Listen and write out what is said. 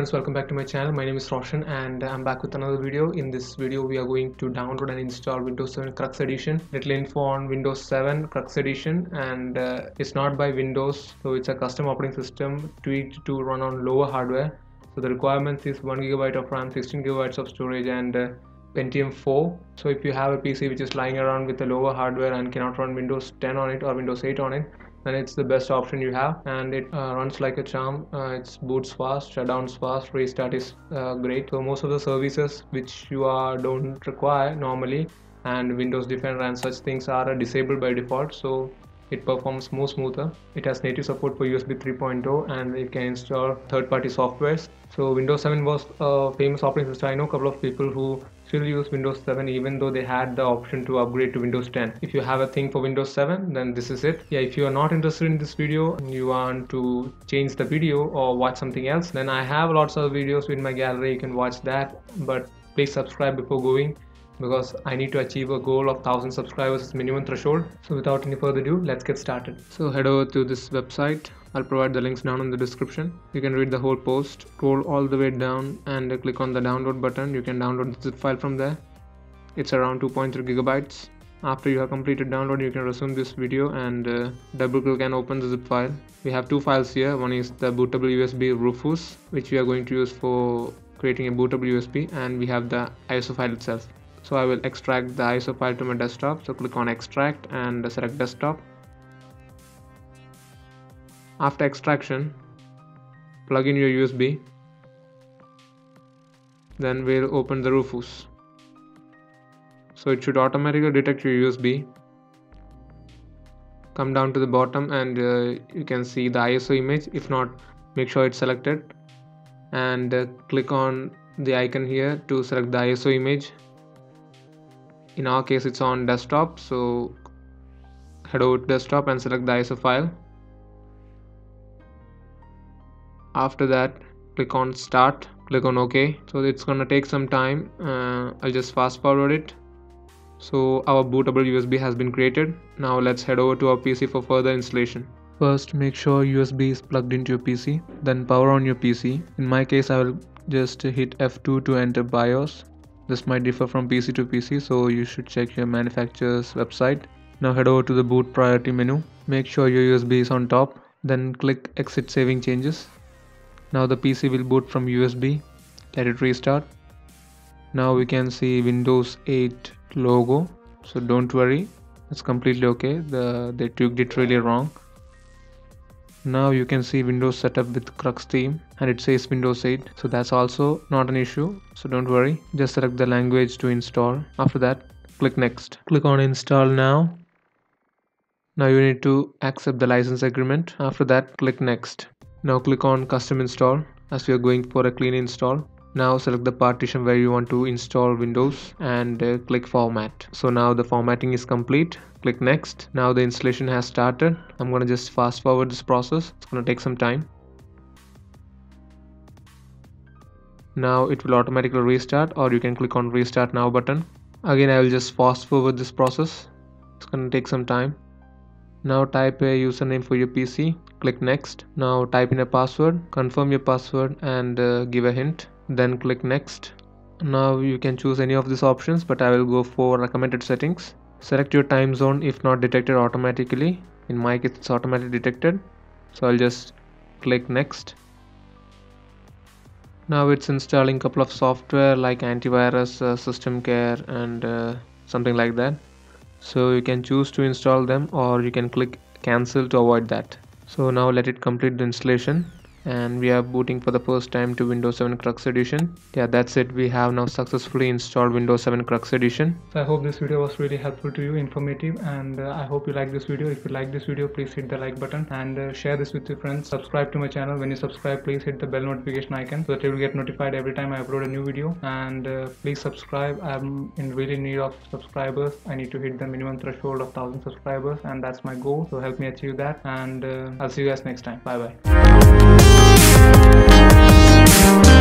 friends welcome back to my channel. My name is Roshan and I'm back with another video. In this video we are going to download and install Windows 7 Crux edition. Little info on Windows 7 Crux edition and uh, it's not by Windows so it's a custom operating system tweaked to run on lower hardware. So the requirements is 1 gigabyte of RAM 16 gigabytes of storage and uh, Pentium 4 so if you have a PC which is lying around with a lower hardware and cannot run Windows 10 on it or Windows 8 on it then it's the best option you have and it uh, runs like a charm. Uh, it boots fast shutdowns fast restart is uh, great. So most of the services which you are don't require normally and windows defender and such things are disabled by default so it performs more smoother. It has native support for usb 3.0 and it can install third-party softwares. So windows 7 was a famous operating system. I know a couple of people who still use Windows 7 even though they had the option to upgrade to Windows 10. If you have a thing for Windows 7 then this is it. Yeah, if you are not interested in this video and you want to change the video or watch something else then I have lots of videos in my gallery you can watch that but please subscribe before going because I need to achieve a goal of 1000 subscribers minimum threshold. So without any further ado, let's get started. So head over to this website. I'll provide the links down in the description. You can read the whole post, scroll all the way down and click on the download button. You can download the zip file from there. It's around 2.3 gigabytes. After you have completed download, you can resume this video and uh, double click and open the zip file. We have two files here. One is the bootable USB Rufus, which we are going to use for creating a bootable USB and we have the ISO file itself so I will extract the ISO file to my desktop so click on extract and select desktop after extraction plug in your USB then we'll open the Rufus. So it should automatically detect your USB come down to the bottom and uh, you can see the ISO image. If not make sure it's selected. And uh, click on the icon here to select the ISO image. In our case it's on desktop. So head over to desktop and select the ISO file after that click on start click on ok so it's gonna take some time uh, I'll just fast forward it so our bootable USB has been created now let's head over to our PC for further installation first make sure USB is plugged into your PC then power on your PC in my case I will just hit F2 to enter BIOS this might differ from PC to PC so you should check your manufacturer's website. Now head over to the boot priority menu. Make sure your USB is on top. Then click exit saving changes. Now the PC will boot from USB. Let it restart. Now we can see Windows 8 logo. So don't worry. It's completely okay. The, they took it really wrong. Now you can see Windows setup with Crux theme and it says Windows 8 so that's also not an issue so don't worry just select the language to install after that click next click on install now now you need to accept the license agreement after that click next now click on custom install. As we are going for a clean install now select the partition where you want to install windows and uh, click format. So now the formatting is complete. Click next. Now the installation has started. I'm gonna just fast forward this process. It's gonna take some time. Now it will automatically restart or you can click on restart now button. Again i will just fast forward this process. It's gonna take some time now type a username for your pc click next. Now type in a password. Confirm your password and uh, give a hint. Then click next. Now you can choose any of these options but I will go for recommended settings. Select your time zone if not detected automatically. In my case it's automatically detected. So I'll just click next. Now it's installing couple of software like antivirus uh, system care and uh, something like that so you can choose to install them or you can click cancel to avoid that. So now let it complete the installation and we are booting for the first time to Windows 7 Crux Edition. Yeah, that's it. We have now successfully installed Windows 7 Crux Edition. So I hope this video was really helpful to you, informative, and uh, I hope you like this video. If you like this video, please hit the like button and uh, share this with your friends. Subscribe to my channel. When you subscribe, please hit the bell notification icon so that you will get notified every time I upload a new video. And uh, please subscribe. I'm in really need of subscribers. I need to hit the minimum threshold of 1000 subscribers, and that's my goal. So help me achieve that. And uh, I'll see you guys next time. Bye bye. Thank you.